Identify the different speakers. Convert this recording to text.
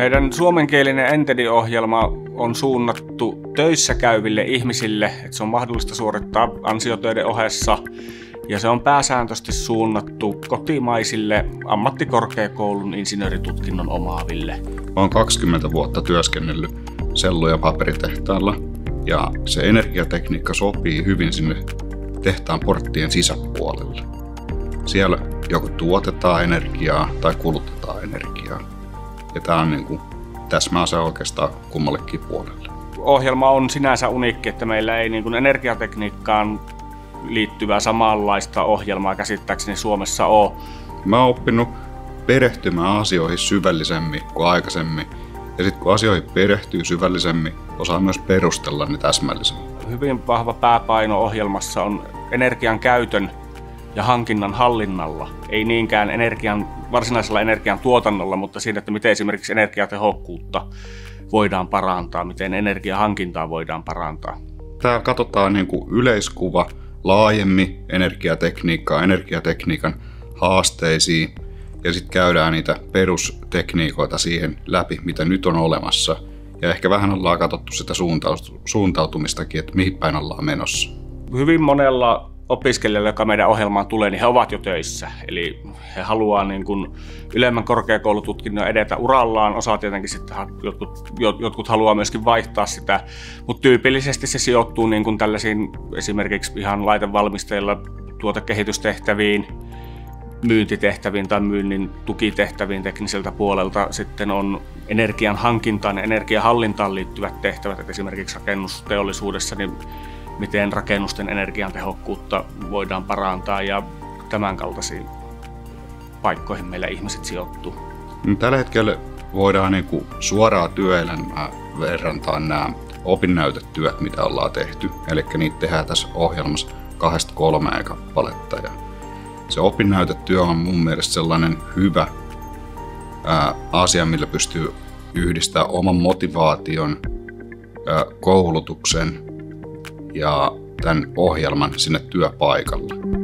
Speaker 1: Meidän suomenkielinen Entedi-ohjelma on suunnattu töissä käyville ihmisille, että se on mahdollista suorittaa ansiotöiden ohessa ja se on pääsääntöisesti suunnattu kotimaisille ammattikorkeakoulun insinööritutkinnon omaaville.
Speaker 2: Olen 20 vuotta työskennellyt sellu- ja paperitehtaalla ja se energiatekniikka sopii hyvin sinne tehtaan porttien sisäpuolelle. Siellä joko tuotetaan energiaa tai kulutetaan energiaa. Ja tämä on niin kuin täsmäase oikeastaan kummallekin puolelle.
Speaker 1: Ohjelma on sinänsä uniikki, että meillä ei niin kuin energiatekniikkaan liittyvää samanlaista ohjelmaa käsittääkseni Suomessa ole.
Speaker 2: Mä oon oppinut perehtymään asioihin syvällisemmin kuin aikaisemmin. Ja sitten kun asioihin perehtyy syvällisemmin, osaa myös perustella ne täsmällisemmin.
Speaker 1: Hyvin vahva pääpaino ohjelmassa on energian käytön ja hankinnan hallinnalla. Ei niinkään energian, varsinaisella energian tuotannolla, mutta siinä, että miten esimerkiksi energiatehokkuutta voidaan parantaa, miten energiahankintaa voidaan parantaa.
Speaker 2: Täällä katsotaan niin kuin yleiskuva laajemmin energiatekniikkaa, energiatekniikan haasteisiin ja sitten käydään niitä perustekniikoita siihen läpi, mitä nyt on olemassa. Ja ehkä vähän ollaan katsottu sitä suuntautumistakin, että mihin päin ollaan menossa.
Speaker 1: Hyvin monella opiskelijalle, joka meidän ohjelmaan tulee, niin he ovat jo töissä. Eli he haluaa niin kuin ylemmän korkeakoulututkinnon edetä urallaan. Osa tietenkin sitten jotkut, jotkut haluaa myöskin vaihtaa sitä, mutta tyypillisesti se sijoittuu niin kuin tällaisiin esimerkiksi ihan laitevalmistajilla tuotekehitystehtäviin, myyntitehtäviin tai myynnin tukitehtäviin tekniseltä puolelta. Sitten on energian hankintaan ja energiahallintaan liittyvät tehtävät, että esimerkiksi rakennusteollisuudessa niin miten rakennusten energiantehokkuutta voidaan parantaa ja tämän kaltaisiin paikkoihin meillä ihmiset sijoittuu.
Speaker 2: No, tällä hetkellä voidaan niin kuin suoraan työelämää verrantaa nämä opinnäytetyöt, mitä ollaan tehty. Eli niitä tehdään tässä ohjelmassa kahdesta kolmeen kappaletta. Ja se opinnäytetyö on mun mielestä sellainen hyvä ää, asia, millä pystyy yhdistämään oman motivaation, ää, koulutuksen ja tämän ohjelman sinne työpaikalle.